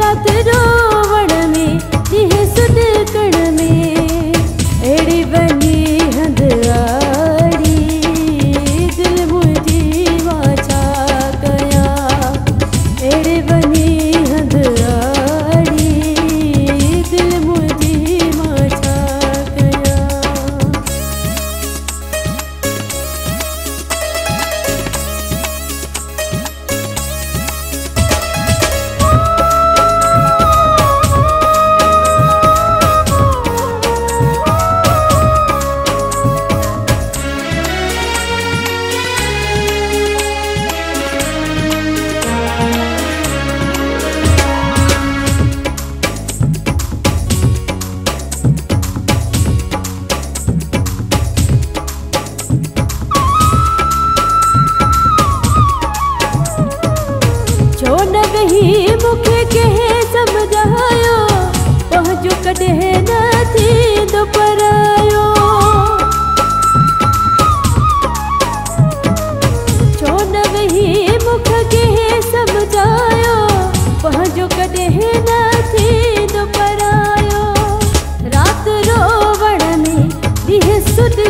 राति कण में अहिड़ी बनी हंधि சுடு